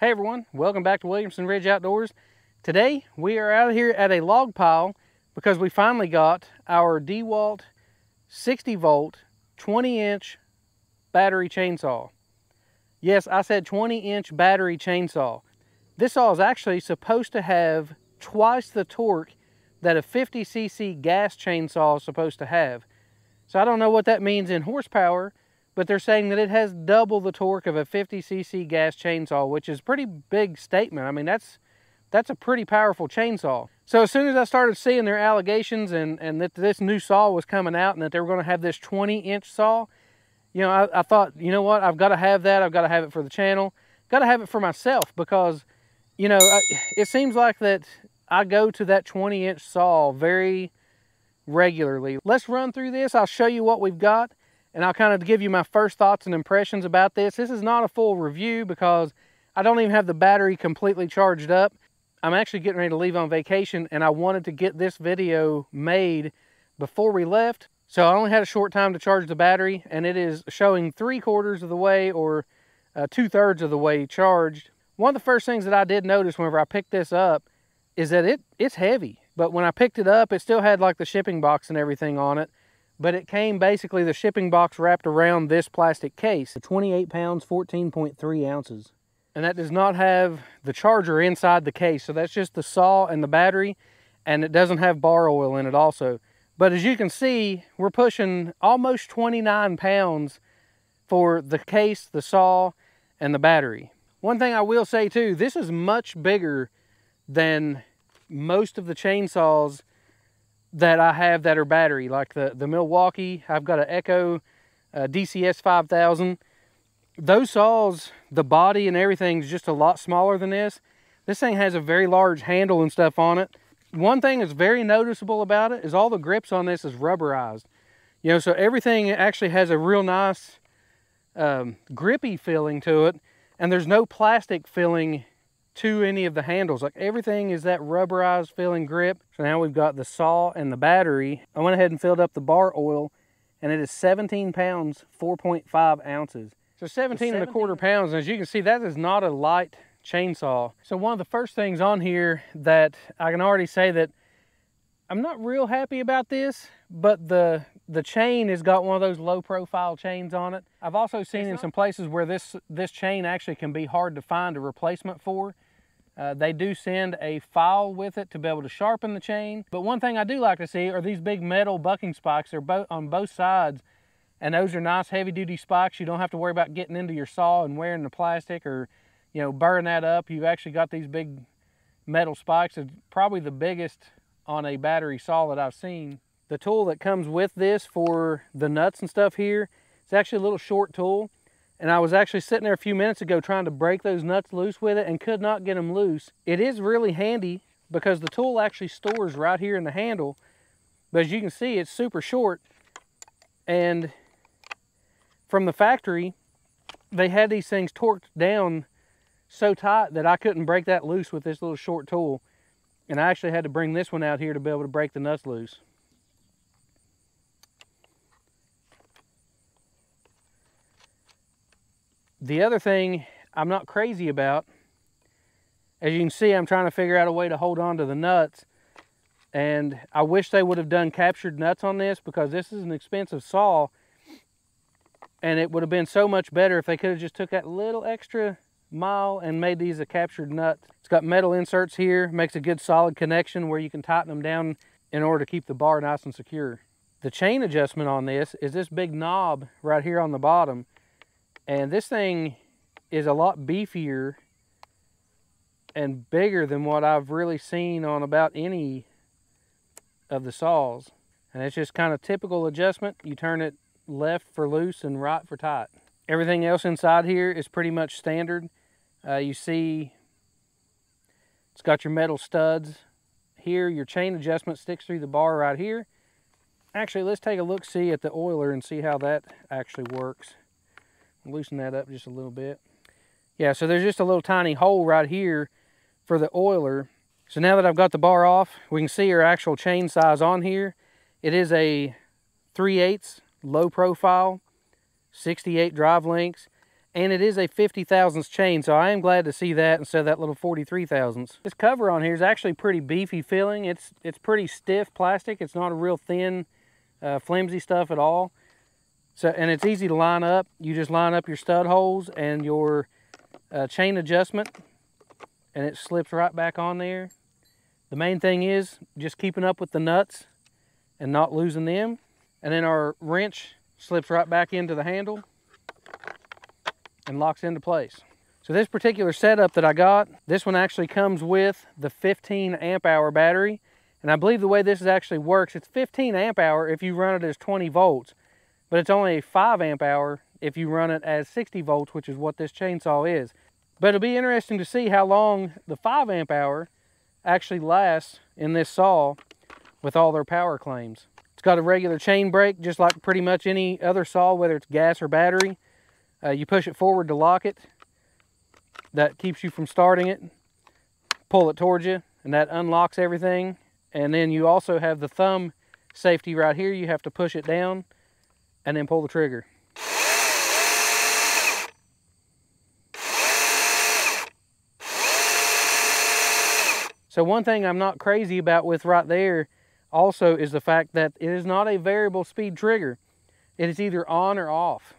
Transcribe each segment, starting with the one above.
Hey everyone, welcome back to Williamson Ridge Outdoors. Today we are out here at a log pile because we finally got our DeWalt 60 volt 20 inch battery chainsaw. Yes, I said 20 inch battery chainsaw. This saw is actually supposed to have twice the torque that a 50cc gas chainsaw is supposed to have. So I don't know what that means in horsepower, but they're saying that it has double the torque of a 50cc gas chainsaw, which is a pretty big statement. I mean, that's that's a pretty powerful chainsaw. So as soon as I started seeing their allegations and, and that this new saw was coming out and that they were going to have this 20 inch saw, you know, I, I thought, you know what, I've got to have that. I've got to have it for the channel. Got to have it for myself because, you know, I, it seems like that I go to that 20 inch saw very regularly. Let's run through this. I'll show you what we've got and I'll kind of give you my first thoughts and impressions about this. This is not a full review because I don't even have the battery completely charged up. I'm actually getting ready to leave on vacation and I wanted to get this video made before we left. So I only had a short time to charge the battery and it is showing three quarters of the way or uh, two thirds of the way charged. One of the first things that I did notice whenever I picked this up is that it it's heavy. But when I picked it up, it still had like the shipping box and everything on it but it came basically the shipping box wrapped around this plastic case. 28 pounds, 14.3 ounces. And that does not have the charger inside the case. So that's just the saw and the battery. And it doesn't have bar oil in it also. But as you can see, we're pushing almost 29 pounds for the case, the saw, and the battery. One thing I will say too, this is much bigger than most of the chainsaws that I have that are battery, like the, the Milwaukee. I've got an Echo uh, DCS 5000. Those saws, the body and everything is just a lot smaller than this. This thing has a very large handle and stuff on it. One thing that's very noticeable about it is all the grips on this is rubberized. You know, so everything actually has a real nice um, grippy feeling to it. And there's no plastic filling to any of the handles. Like everything is that rubberized feeling grip. So now we've got the saw and the battery. I went ahead and filled up the bar oil and it is 17 pounds, 4.5 ounces. So 17 and a quarter pounds. And as you can see, that is not a light chainsaw. So one of the first things on here that I can already say that I'm not real happy about this, but the the chain has got one of those low profile chains on it. I've also seen it's in some places where this this chain actually can be hard to find a replacement for. Uh, they do send a file with it to be able to sharpen the chain. But one thing I do like to see are these big metal bucking spikes. They're both on both sides. And those are nice heavy duty spikes. You don't have to worry about getting into your saw and wearing the plastic or, you know, burn that up. You've actually got these big metal spikes. It's probably the biggest on a battery saw that I've seen. The tool that comes with this for the nuts and stuff here, it's actually a little short tool. And I was actually sitting there a few minutes ago trying to break those nuts loose with it and could not get them loose. It is really handy because the tool actually stores right here in the handle. But as you can see, it's super short. And from the factory, they had these things torqued down so tight that I couldn't break that loose with this little short tool. And I actually had to bring this one out here to be able to break the nuts loose. The other thing I'm not crazy about, as you can see, I'm trying to figure out a way to hold on to the nuts. And I wish they would have done captured nuts on this because this is an expensive saw. And it would have been so much better if they could have just took that little extra mile and made these a captured nut. It's got metal inserts here, makes a good solid connection where you can tighten them down in order to keep the bar nice and secure. The chain adjustment on this is this big knob right here on the bottom. And this thing is a lot beefier and bigger than what I've really seen on about any of the saws. And it's just kind of typical adjustment. You turn it left for loose and right for tight. Everything else inside here is pretty much standard. Uh, you see it's got your metal studs here. Your chain adjustment sticks through the bar right here. Actually, let's take a look see at the oiler and see how that actually works loosen that up just a little bit. Yeah, so there's just a little tiny hole right here for the oiler. So now that I've got the bar off, we can see our actual chain size on here. It is a 3 8 low profile, 68 drive links, and it is a 50 thousandths chain, so I am glad to see that instead of that little 43 thousandths. This cover on here is actually pretty beefy feeling. It's, it's pretty stiff plastic. It's not a real thin, uh, flimsy stuff at all. So, and it's easy to line up. You just line up your stud holes and your uh, chain adjustment, and it slips right back on there. The main thing is just keeping up with the nuts and not losing them. And then our wrench slips right back into the handle and locks into place. So this particular setup that I got, this one actually comes with the 15 amp hour battery. And I believe the way this actually works, it's 15 amp hour if you run it as 20 volts, but it's only a 5 amp hour if you run it as 60 volts, which is what this chainsaw is. But it'll be interesting to see how long the 5 amp hour actually lasts in this saw with all their power claims. It's got a regular chain brake, just like pretty much any other saw, whether it's gas or battery. Uh, you push it forward to lock it. That keeps you from starting it. Pull it towards you, and that unlocks everything. And then you also have the thumb safety right here. You have to push it down and then pull the trigger. So one thing I'm not crazy about with right there also is the fact that it is not a variable speed trigger. It is either on or off.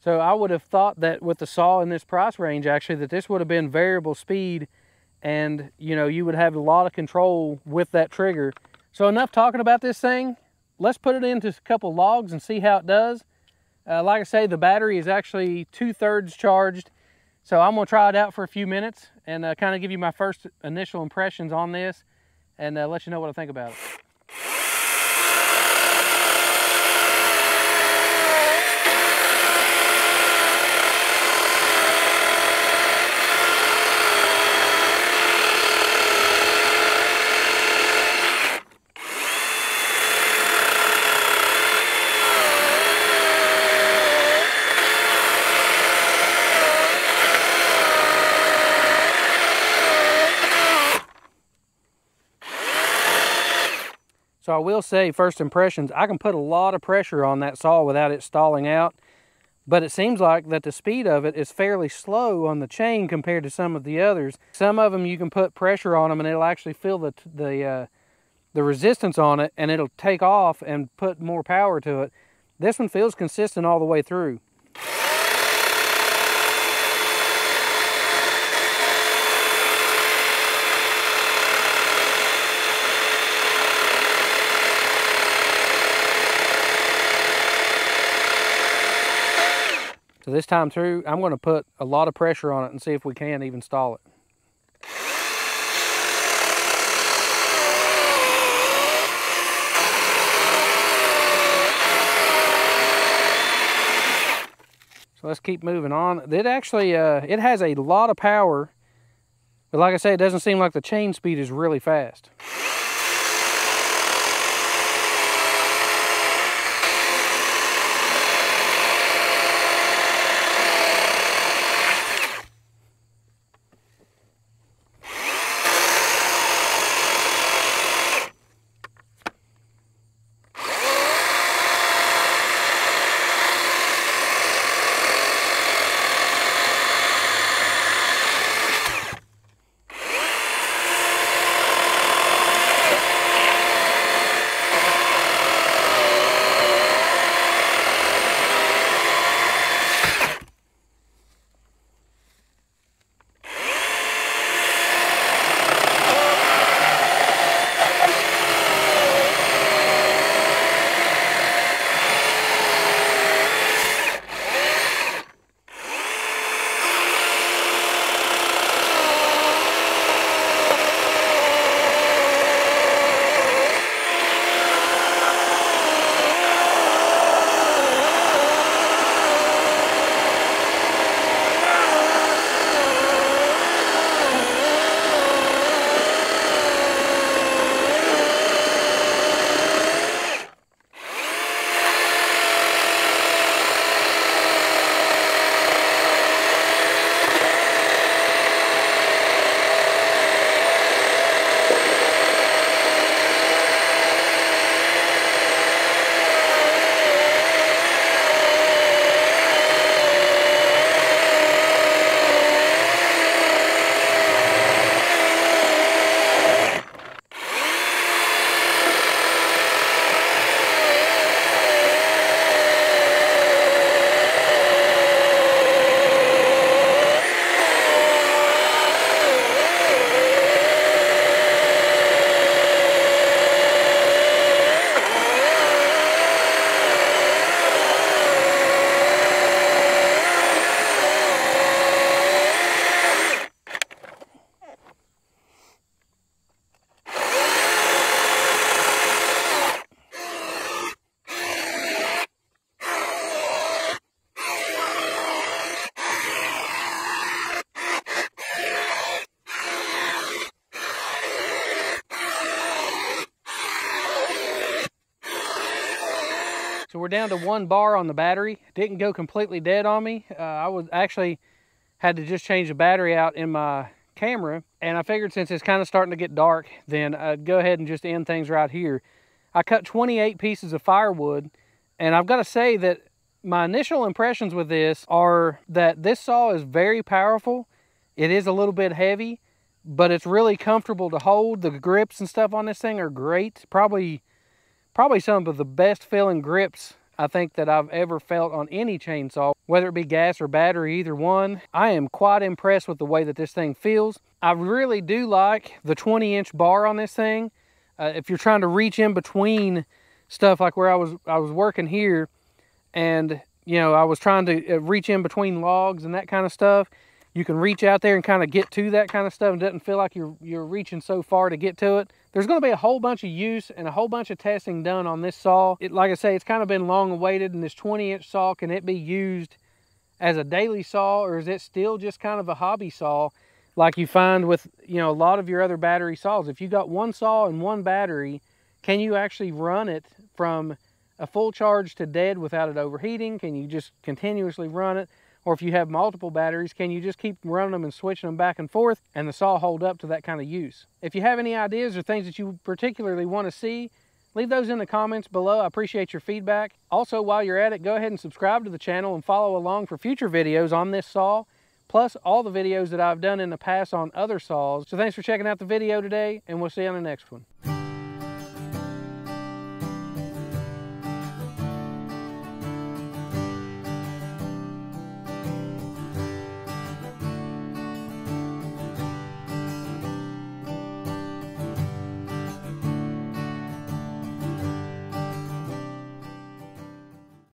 So I would have thought that with the saw in this price range actually that this would have been variable speed and you know you would have a lot of control with that trigger. So enough talking about this thing. Let's put it into a couple logs and see how it does. Uh, like I say, the battery is actually two-thirds charged. So I'm gonna try it out for a few minutes and uh, kind of give you my first initial impressions on this and uh, let you know what I think about it. So I will say, first impressions, I can put a lot of pressure on that saw without it stalling out. But it seems like that the speed of it is fairly slow on the chain compared to some of the others. Some of them you can put pressure on them and it'll actually feel the, the, uh, the resistance on it and it'll take off and put more power to it. This one feels consistent all the way through. So this time through, I'm going to put a lot of pressure on it and see if we can even stall it. So let's keep moving on. It actually, uh, it has a lot of power, but like I say, it doesn't seem like the chain speed is really fast. We're down to one bar on the battery. Didn't go completely dead on me. Uh, I was actually had to just change the battery out in my camera. And I figured since it's kind of starting to get dark, then I'd go ahead and just end things right here. I cut 28 pieces of firewood. And I've got to say that my initial impressions with this are that this saw is very powerful. It is a little bit heavy, but it's really comfortable to hold. The grips and stuff on this thing are great. Probably, probably some of the best feeling grips I think that I've ever felt on any chainsaw, whether it be gas or battery, either one. I am quite impressed with the way that this thing feels. I really do like the 20 inch bar on this thing. Uh, if you're trying to reach in between stuff like where I was, I was working here and you know, I was trying to uh, reach in between logs and that kind of stuff. You can reach out there and kind of get to that kind of stuff. It doesn't feel like you're, you're reaching so far to get to it. There's going to be a whole bunch of use and a whole bunch of testing done on this saw. It, like I say, it's kind of been long awaited and this 20 inch saw, can it be used as a daily saw or is it still just kind of a hobby saw like you find with, you know, a lot of your other battery saws? If you got one saw and one battery, can you actually run it from a full charge to dead without it overheating? Can you just continuously run it? Or if you have multiple batteries, can you just keep running them and switching them back and forth and the saw hold up to that kind of use? If you have any ideas or things that you particularly want to see, leave those in the comments below. I appreciate your feedback. Also, while you're at it, go ahead and subscribe to the channel and follow along for future videos on this saw, plus all the videos that I've done in the past on other saws. So thanks for checking out the video today, and we'll see you on the next one.